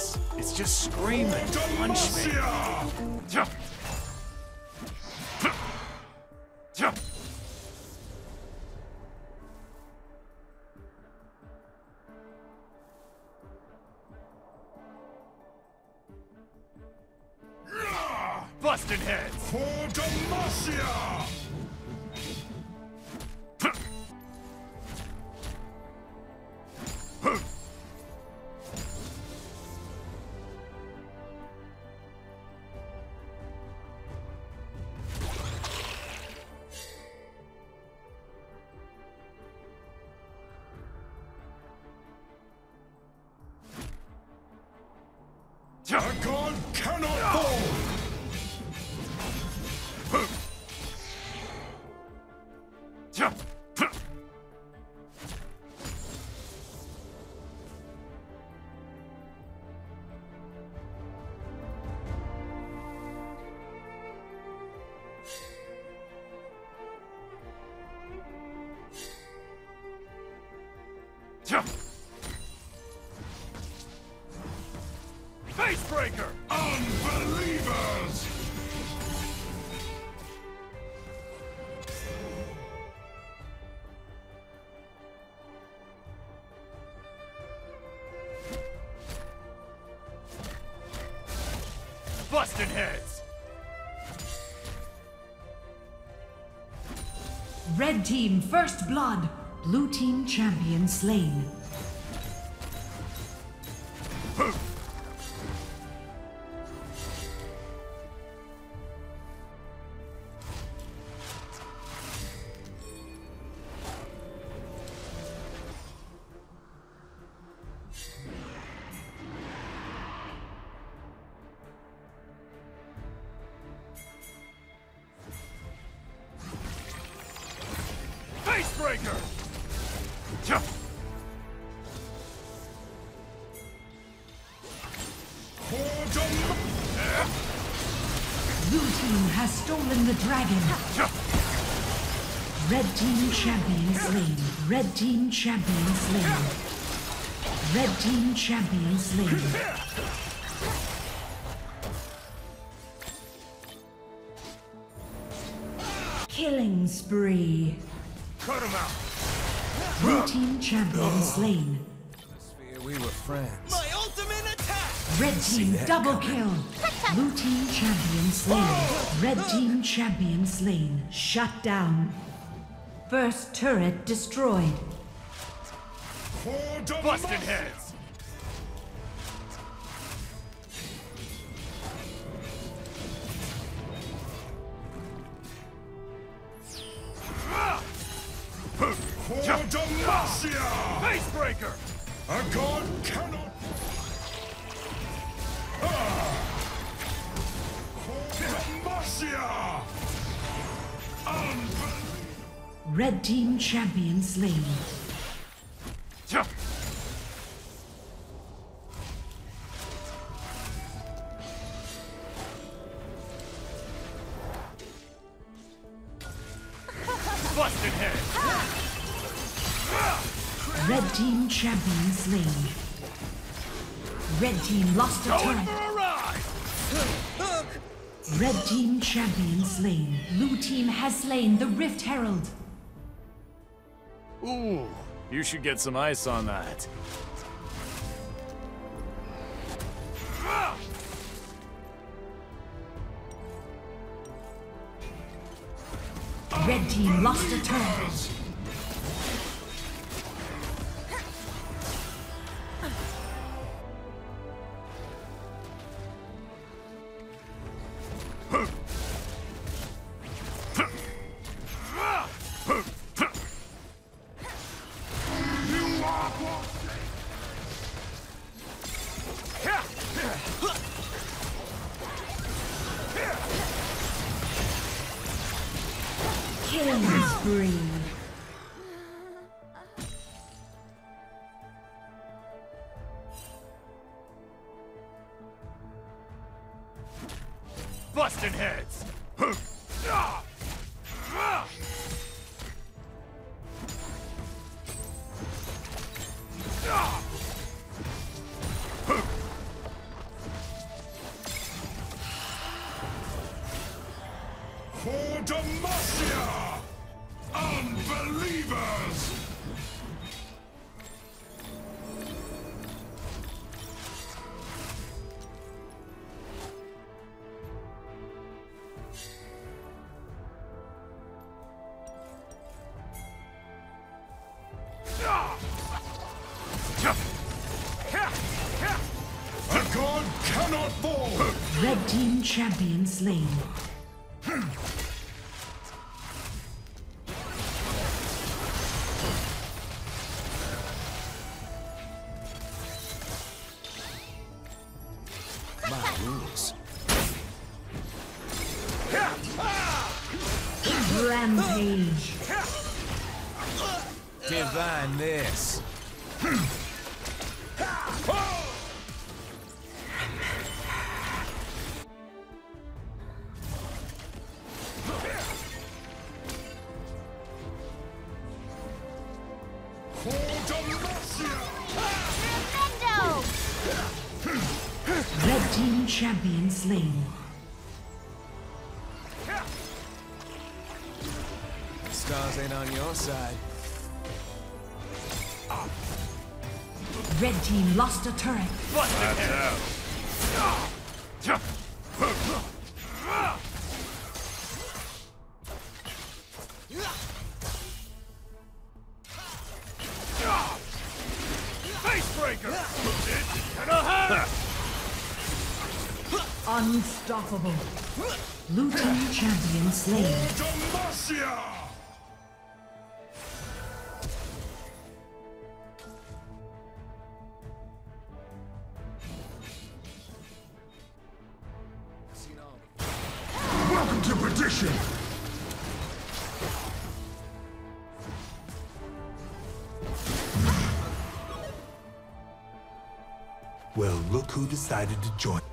face. It's just screaming, punch me. A god cannot Busting heads. Red team first blood. Blue team champion slain. Facebreaker! For Blue team has stolen the dragon. Red team champion slain. Red team champion slain. Red team champion slain. Killing spree. Cut him out! Blue team champion oh. slain. We were friends. My ultimate attack! Red team double kill. Blue team champion slain. Oh. Red team champion slain. Shut down. First turret destroyed. Busted Busting heads. Facebreaker! A god cannot... Ah! Red team champion slain. Red team champion slain. Red team lost a Going turret. a! Red team champion slain. Blue team has slain the Rift Herald. Ooh, you should get some ice on that. Red team lost a turret. You Busting heads. Red team champion slain. Stars ain't on your side. Red team lost a turret. Busted heads! Facebreaker! It gonna hurt! Unstoppable. Blue team champion slain. Well, look who decided to join.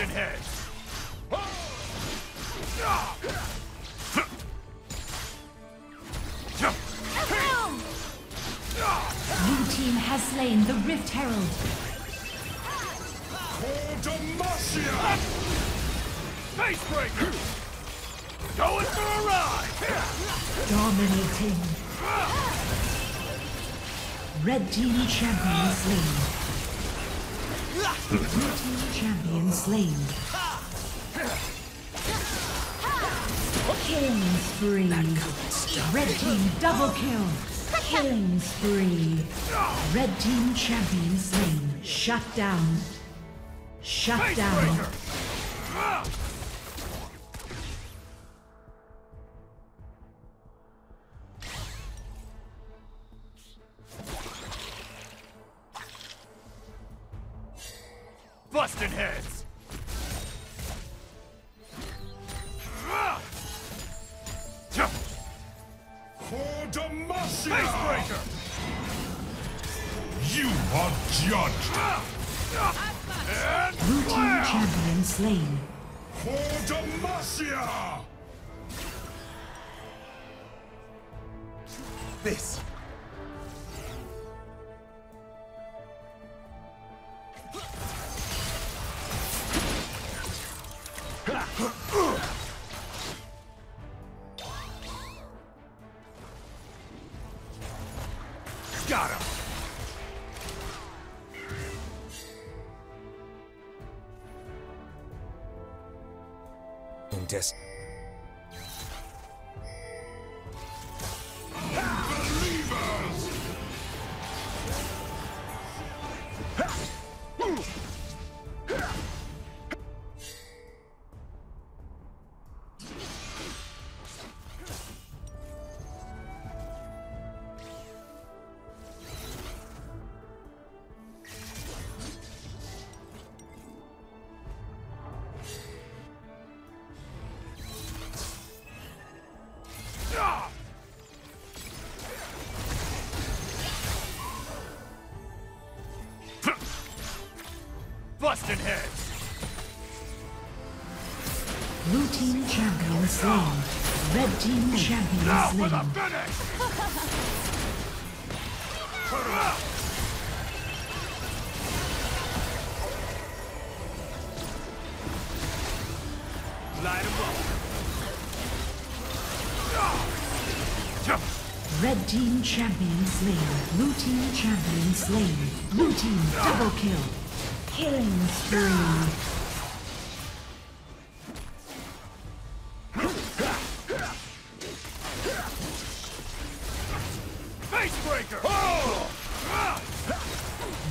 Boom! Blue team has slain the Rift Herald. For Demacia! Facebreaker! Going for a ride! Dominating. Red team champion slain. Blue champion slain. Killing spree. Red team double kill. Killing spree. Red team champion slain. Shut down. Shut down. Busting heads! For Demacia! Facebreaker! You are judged! And Blue team slam! champion slain. For Demacia! This. In Busting heads! Blue team champion slain. Red team champion Now for the slain. finish! Light 'em up. Jump! Red team champion slain. Blue team champion slain. Blue team double kill. Killing spree.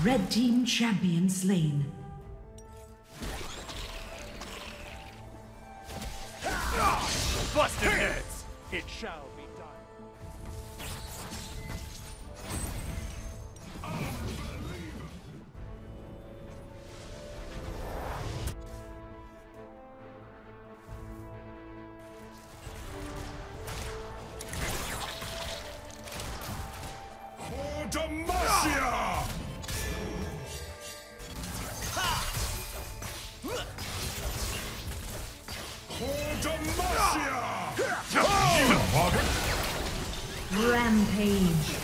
Red team champion slain. Rampage.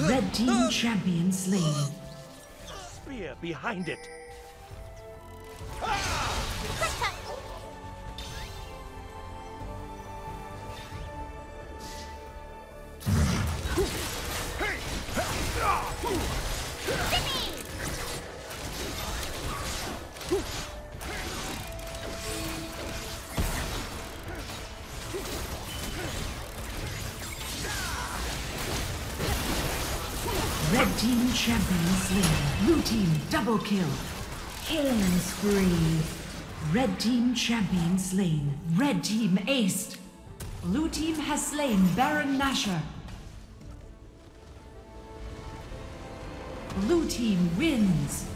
Red team champion slain. Spear behind it. Team champion slain. Blue team double kill. Killing spree. Red team champion slain. Red team aced. Blue team has slain Baron Nashor. Blue team wins.